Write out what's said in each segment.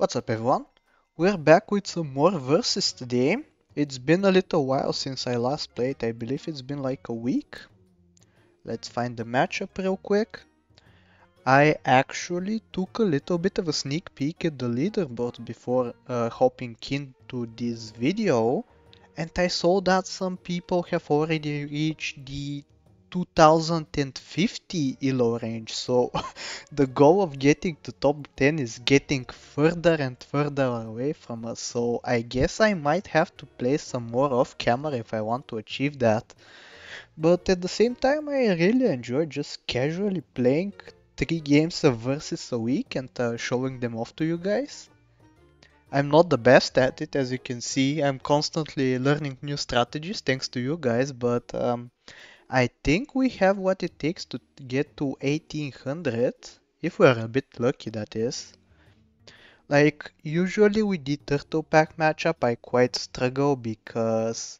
What's up everyone? We're back with some more Versus today. It's been a little while since I last played, I believe it's been like a week. Let's find the matchup real quick. I actually took a little bit of a sneak peek at the leaderboard before uh, hopping into this video and I saw that some people have already reached the 2050 elo range. So the goal of getting to top 10 is getting further and further away from us. So i guess i might have to play some more off camera if i want to achieve that. But at the same time i really enjoy just casually playing three games of versus a week and uh, showing them off to you guys. I'm not the best at it, as you can see. I'm constantly learning new strategies thanks to you guys, but um, I think we have what it takes to get to 1800, if we're a bit lucky that is. Like, usually with the Turtle Pack matchup I quite struggle because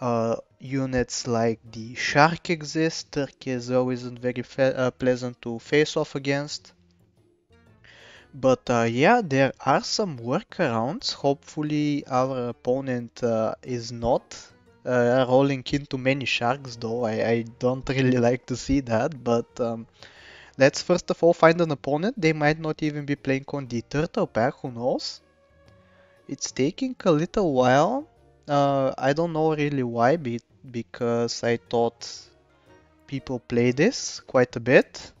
uh, units like the Shark exist, Turkey isn't very uh, pleasant to face off against. But uh, yeah, there are some workarounds. Hopefully our opponent uh, is not uh, rolling into many sharks though. I, I don't really like to see that, but um, let's first of all find an opponent. They might not even be playing on the turtle pack, who knows? It's taking a little while. Uh, I don't know really why, be because I thought people play this quite a bit.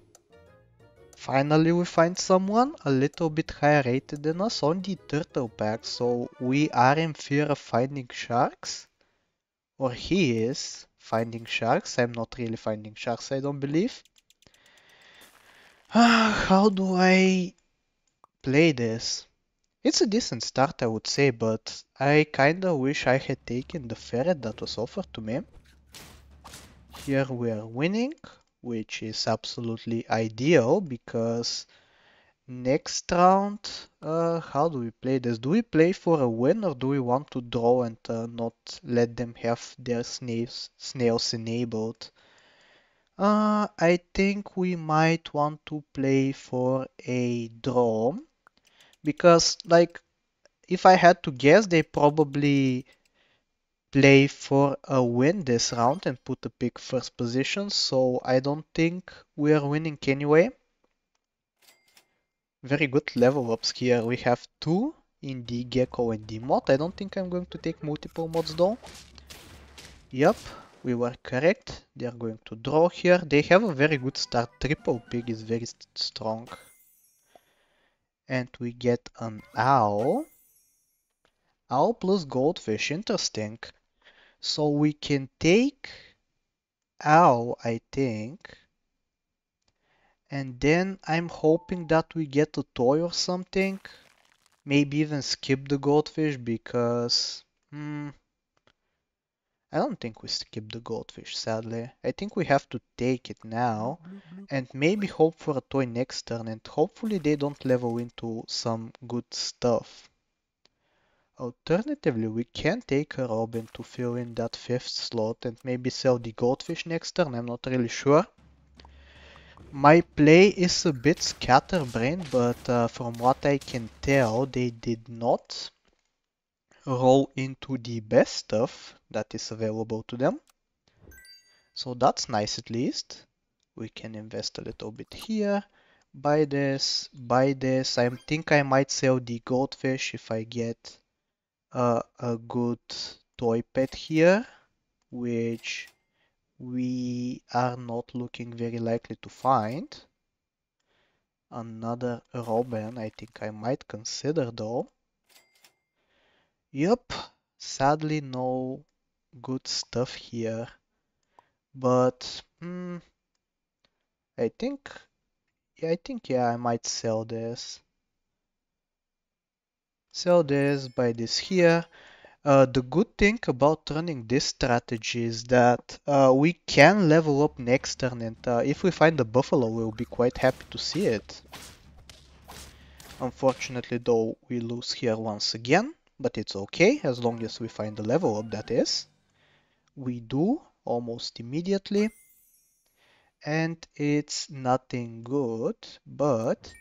Finally we find someone a little bit higher rated than us on the turtle pack, so we are in fear of finding sharks. Or he is finding sharks. I'm not really finding sharks, I don't believe. Ah, how do I play this? It's a decent start, I would say, but I kinda wish I had taken the ferret that was offered to me. Here we are winning, which is absolutely ideal because Next round, uh, how do we play this? Do we play for a win or do we want to draw and uh, not let them have their snails, snails enabled? Uh, I think we might want to play for a draw because like if I had to guess they probably play for a win this round and put the pick first position so I don't think we are winning anyway very good level ups here. We have two in the Gecko and the Moth. I don't think I'm going to take multiple Moths though. Yep, we were correct. They are going to draw here. They have a very good start. Triple pig is very strong. And we get an owl. Owl plus goldfish, interesting. So we can take owl, I think. And then I'm hoping that we get a toy or something. Maybe even skip the goldfish because... Hmm, I don't think we skip the goldfish, sadly. I think we have to take it now and maybe hope for a toy next turn and hopefully they don't level into some good stuff. Alternatively, we can take a Robin to fill in that fifth slot and maybe sell the goldfish next turn, I'm not really sure. My play is a bit scatterbrained, but uh, from what I can tell, they did not roll into the best stuff that is available to them. So that's nice at least. We can invest a little bit here. Buy this, buy this. I think I might sell the goldfish if I get uh, a good toy pet here, which we are not looking very likely to find. Another Robin, I think I might consider though. Yep, sadly no good stuff here. But, hmm, I think, yeah, I think, yeah, I might sell this. Sell this, buy this here. Uh, the good thing about running this strategy is that uh, we can level up next turn and uh, if we find the buffalo we'll be quite happy to see it. Unfortunately though we lose here once again, but it's okay as long as we find the level up that is. We do almost immediately and it's nothing good but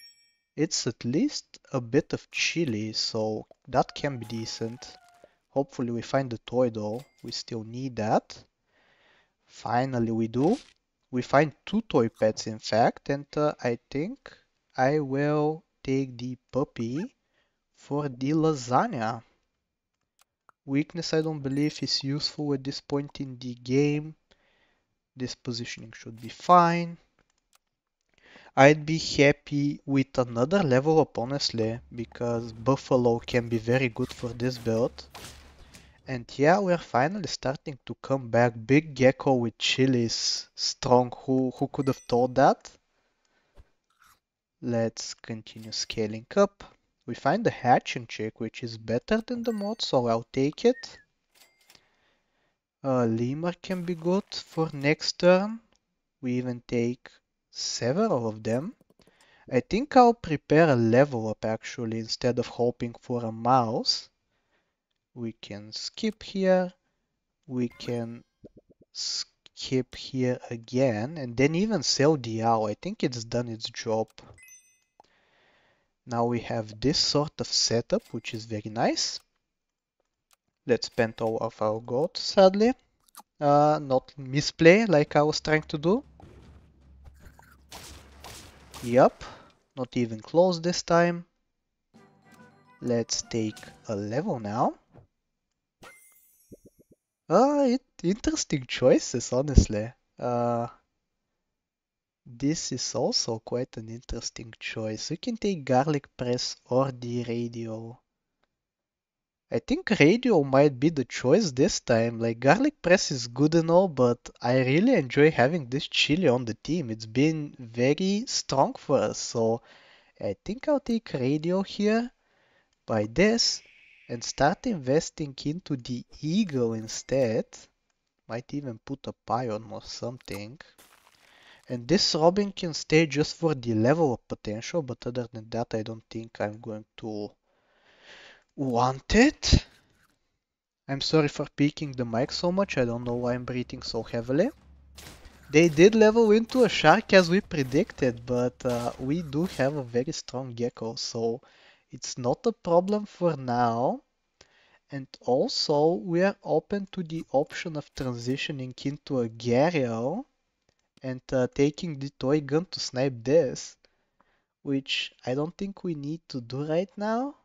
it's at least a bit of chili, so that can be decent. Hopefully we find the toy though, we still need that. Finally we do. We find two toy pets in fact, and uh, I think I will take the puppy for the lasagna. Weakness I don't believe is useful at this point in the game. This positioning should be fine. I'd be happy with another level up honestly, because Buffalo can be very good for this build. And yeah, we're finally starting to come back. Big Gecko with chilies. Strong. Who, who could have thought that? Let's continue scaling up. We find the hatching chick, which is better than the Moth, so I'll take it. Uh, Lemur can be good for next turn. We even take several of them. I think I'll prepare a level up actually instead of hoping for a mouse we can skip here, we can skip here again, and then even sell the owl. I think it's done its job. Now we have this sort of setup, which is very nice. Let's spend all of our gold, sadly. Uh, not misplay like I was trying to do. Yep, not even close this time. Let's take a level now. Uh, it, interesting choices, honestly. Uh, this is also quite an interesting choice. We can take garlic press or the radio. I think radio might be the choice this time. Like garlic press is good and all, but I really enjoy having this chili on the team. It's been very strong for us, so I think I'll take radio here. Buy this, and start investing into the eagle instead. Might even put a pion or something. And this Robin can stay just for the level of potential, but other than that I don't think I'm going to want it. I'm sorry for peeking the mic so much, I don't know why I'm breathing so heavily. They did level into a shark as we predicted, but uh, we do have a very strong gecko, so it's not a problem for now. And also we are open to the option of transitioning into a Gharial and uh, taking the toy gun to snipe this, which I don't think we need to do right now,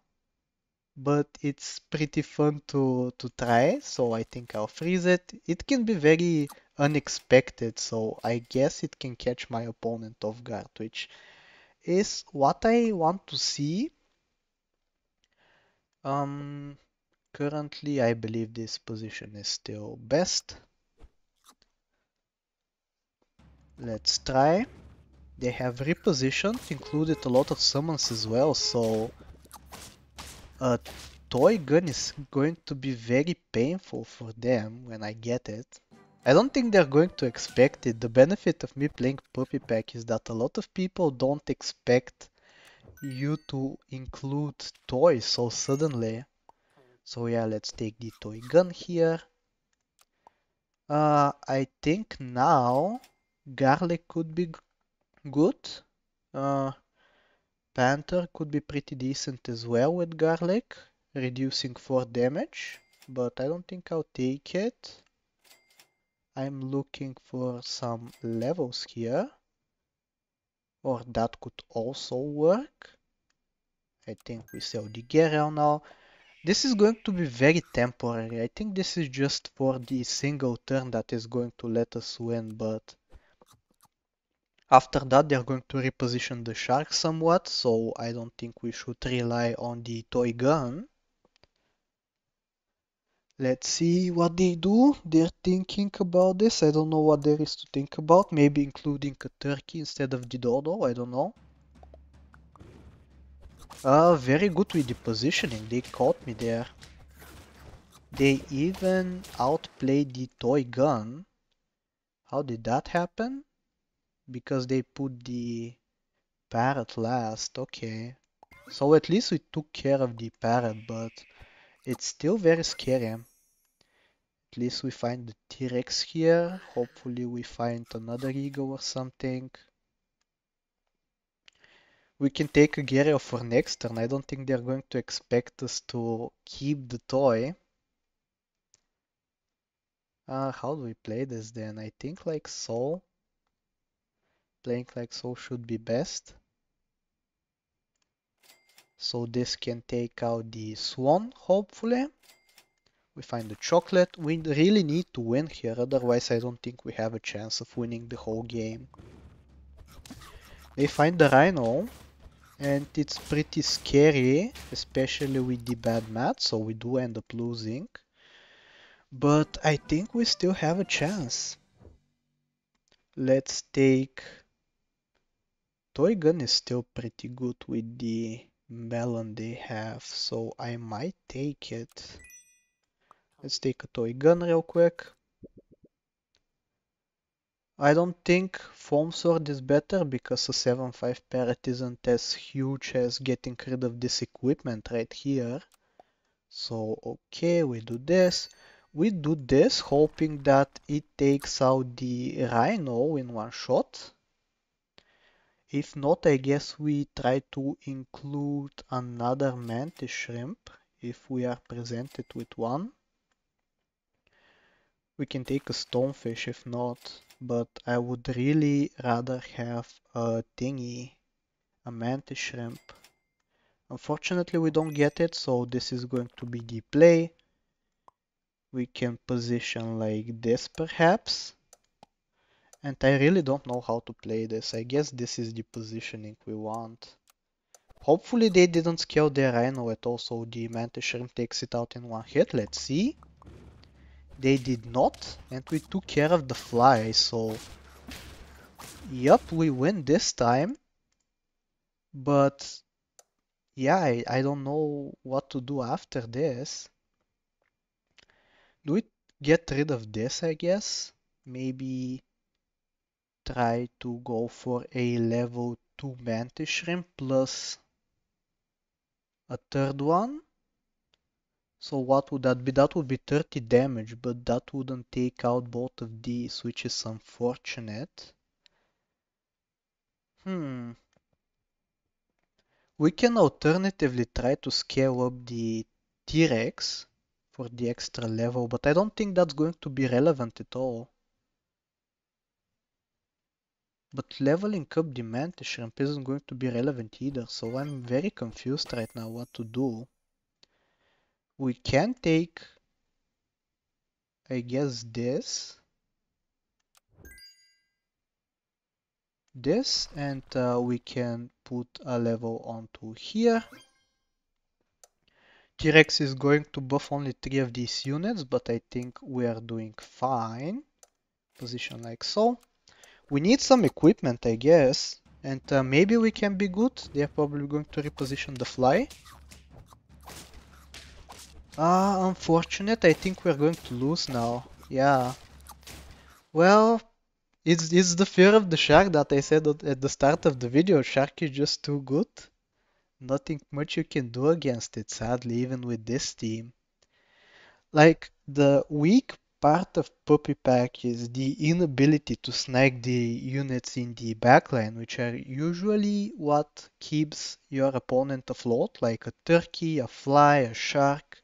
but it's pretty fun to, to try, so I think I'll freeze it. It can be very unexpected, so I guess it can catch my opponent off guard, which is what I want to see um, currently, I believe this position is still best. Let's try. They have repositioned, included a lot of summons as well, so a toy gun is going to be very painful for them when I get it. I don't think they're going to expect it. The benefit of me playing Puppy Pack is that a lot of people don't expect you to include toys so suddenly. So yeah, let's take the toy gun here. Uh, I think now garlic could be good. Uh, Panther could be pretty decent as well with garlic, reducing 4 damage, but I don't think I'll take it. I'm looking for some levels here or that could also work. I think we sell the Gharial now. This is going to be very temporary. I think this is just for the single turn that is going to let us win, but after that they're going to reposition the shark somewhat, so I don't think we should rely on the toy gun. Let's see what they do. They're thinking about this. I don't know what there is to think about. Maybe including a turkey instead of the dodo. I don't know. Uh, very good with the positioning. They caught me there. They even outplayed the toy gun. How did that happen? Because they put the parrot last. Okay. So at least we took care of the parrot, but it's still very scary. Least we find the T-Rex here. Hopefully we find another eagle or something. We can take a Gharial for next turn. I don't think they're going to expect us to keep the toy. Uh, how do we play this then? I think like so. Playing like so should be best. So this can take out the swan, hopefully. We find the chocolate. We really need to win here, otherwise I don't think we have a chance of winning the whole game. They find the rhino, and it's pretty scary, especially with the bad mat, so we do end up losing. But I think we still have a chance. Let's take... Toy gun is still pretty good with the melon they have, so I might take it. Let's take a toy gun real quick. I don't think foam sword is better because a 7.5 parrot isn't as huge as getting rid of this equipment right here. So okay, we do this. We do this hoping that it takes out the rhino in one shot. If not, I guess we try to include another mantis shrimp if we are presented with one. We can take a stonefish if not, but I would really rather have a thingy, a mantis shrimp. Unfortunately we don't get it, so this is going to be the play. We can position like this perhaps. And I really don't know how to play this. I guess this is the positioning we want. Hopefully they didn't scale their rhino at all, so the mantis shrimp takes it out in one hit. Let's see. They did not, and we took care of the fly, so... Yup, we win this time. But... Yeah, I, I don't know what to do after this. Do we get rid of this, I guess? Maybe try to go for a level 2 mantis shrimp plus a third one? So what would that be? That would be 30 damage, but that wouldn't take out both of these, which is unfortunate. Hmm. We can alternatively try to scale up the T-Rex for the extra level, but I don't think that's going to be relevant at all. But leveling up the mantis shrimp isn't going to be relevant either, so I'm very confused right now what to do we can take I guess this. This and uh, we can put a level onto here. T-Rex is going to buff only three of these units but I think we are doing fine. Position like so. We need some equipment I guess and uh, maybe we can be good. They're probably going to reposition the fly Ah, uh, unfortunate. I think we're going to lose now. Yeah. Well, it's, it's the fear of the shark that I said at the start of the video. Shark is just too good. Nothing much you can do against it, sadly, even with this team. Like, the weak part of Puppy Pack is the inability to snag the units in the backline, which are usually what keeps your opponent afloat, like a turkey, a fly, a shark.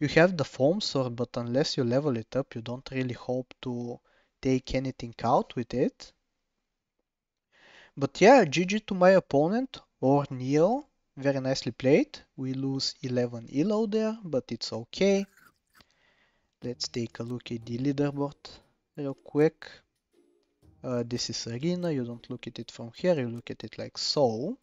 You have the foam sword, but unless you level it up, you don't really hope to take anything out with it. But yeah, GG to my opponent, or Neo. Very nicely played. We lose 11 elo there, but it's okay. Let's take a look at the leaderboard real quick. Uh, this is arena, you don't look at it from here, you look at it like so.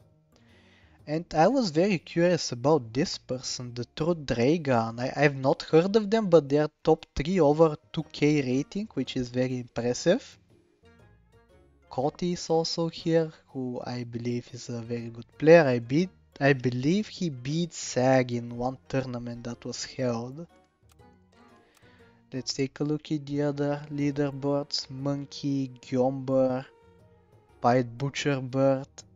And I was very curious about this person, the Truth Dragon. I, I've not heard of them, but they're top 3 over 2k rating, which is very impressive. Coti is also here, who I believe is a very good player. I beat, I believe he beat Sag in one tournament that was held. Let's take a look at the other leaderboards. Monkey, Gyomber, Bite Butcher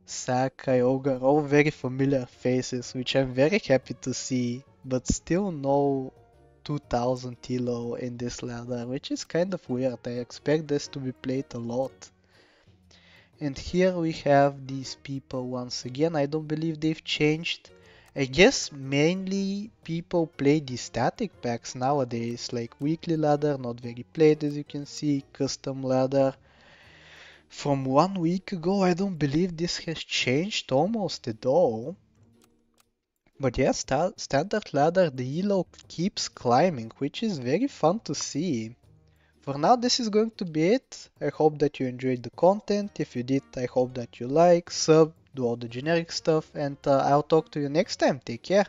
Sakai, Ogre, all very familiar faces, which I'm very happy to see, but still no 2000 Elo in this ladder, which is kind of weird. I expect this to be played a lot. And here we have these people once again. I don't believe they've changed. I guess mainly people play the static packs nowadays, like weekly ladder, not very played as you can see, custom ladder. From one week ago, I don't believe this has changed almost at all. But yeah, sta standard ladder, the elo keeps climbing, which is very fun to see. For now, this is going to be it. I hope that you enjoyed the content. If you did, I hope that you like, sub, do all the generic stuff, and uh, I'll talk to you next time. Take care.